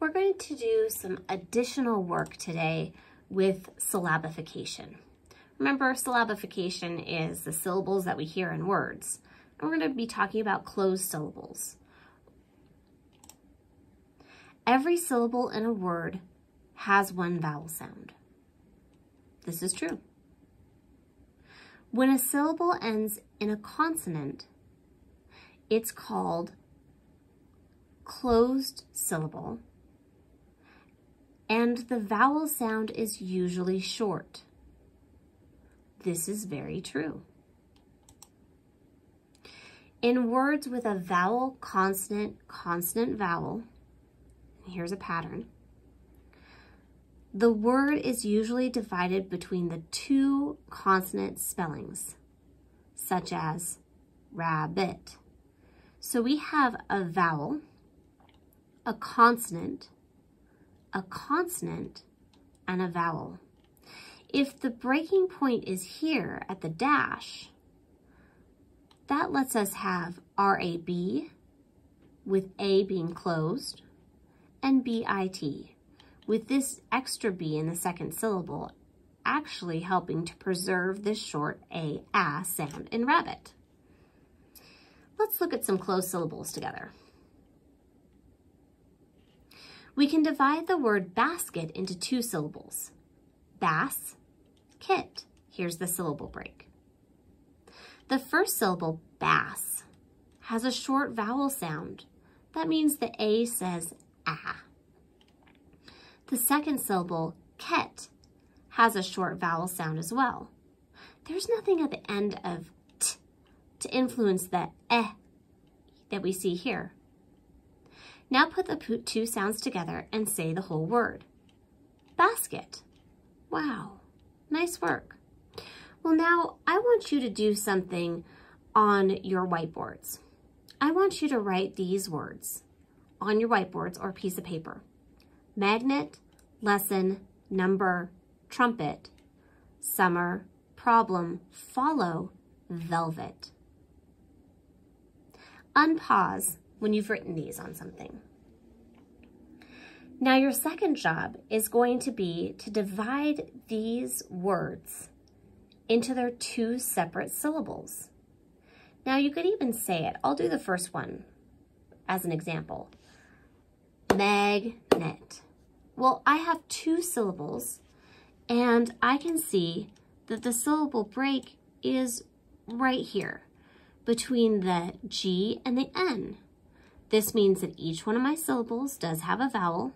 We're going to do some additional work today with syllabification. Remember, syllabification is the syllables that we hear in words. We're going to be talking about closed syllables. Every syllable in a word has one vowel sound. This is true. When a syllable ends in a consonant, it's called closed syllable, and the vowel sound is usually short. This is very true. In words with a vowel, consonant, consonant, vowel, here's a pattern, the word is usually divided between the two consonant spellings, such as rabbit. So we have a vowel, a consonant, a consonant, and a vowel. If the breaking point is here at the dash, that lets us have RAB with A being closed and BIT with this extra B in the second syllable actually helping to preserve this short A, A sound in rabbit. Let's look at some closed syllables together. We can divide the word basket into two syllables. Bass, kit. Here's the syllable break. The first syllable, bass, has a short vowel sound. That means the A says ah. The second syllable, ket, has a short vowel sound as well. There's nothing at the end of t to influence the eh that we see here. Now put the two sounds together and say the whole word. Basket. Wow, nice work. Well, now I want you to do something on your whiteboards. I want you to write these words on your whiteboards or piece of paper magnet, lesson, number, trumpet, summer, problem, follow, velvet. Unpause when you've written these on something. Now your second job is going to be to divide these words into their two separate syllables. Now you could even say it. I'll do the first one as an example. Magnet. Well, I have two syllables and I can see that the syllable break is right here between the G and the N. This means that each one of my syllables does have a vowel,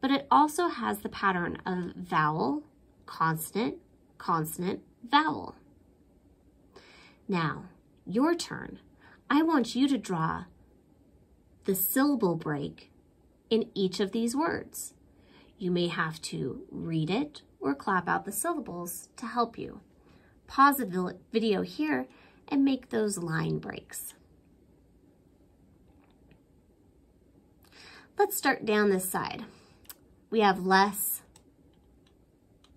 but it also has the pattern of vowel, consonant, consonant, vowel. Now, your turn. I want you to draw the syllable break in each of these words. You may have to read it or clap out the syllables to help you. Pause the video here and make those line breaks. Let's start down this side. We have less,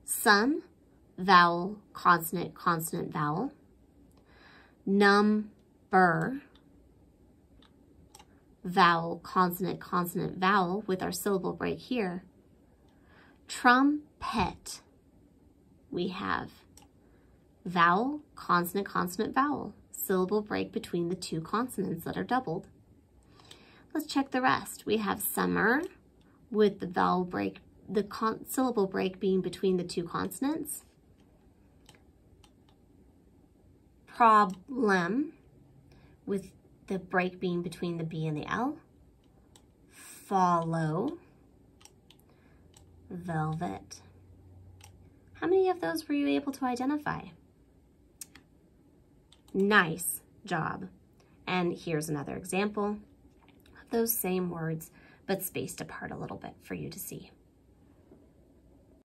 some, vowel, consonant, consonant, vowel, number, vowel, consonant, consonant, vowel with our syllable break here, Trumpet. We have vowel, consonant, consonant, vowel. Syllable break between the two consonants that are doubled. Let's check the rest. We have summer with the vowel break, the syllable break being between the two consonants. Problem with the break being between the B and the L. Follow velvet. How many of those were you able to identify? Nice job. And here's another example those same words, but spaced apart a little bit for you to see.